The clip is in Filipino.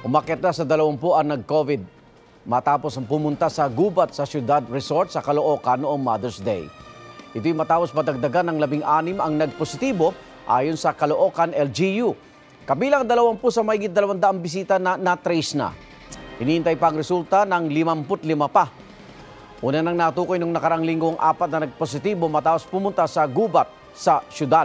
Umakyat na sa 20 ang nag-COVID matapos ang pumunta sa gubat sa Ciudad Resort sa Caloocan noong Mother's Day. Ito'y matapos madagdagan ng labing-anim ang nagpositibo ayon sa Caloocan LGU. Kabilang 20 sa mahigit 200 bisita na na-trace na. Hinihintay pa ang resulta ng 55 pa. Una nang natukoy nung nakarang linggong apat na nagpositibo matapos pumunta sa gubat sa syudad.